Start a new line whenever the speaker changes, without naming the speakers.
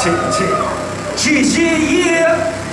请请，请谢爷。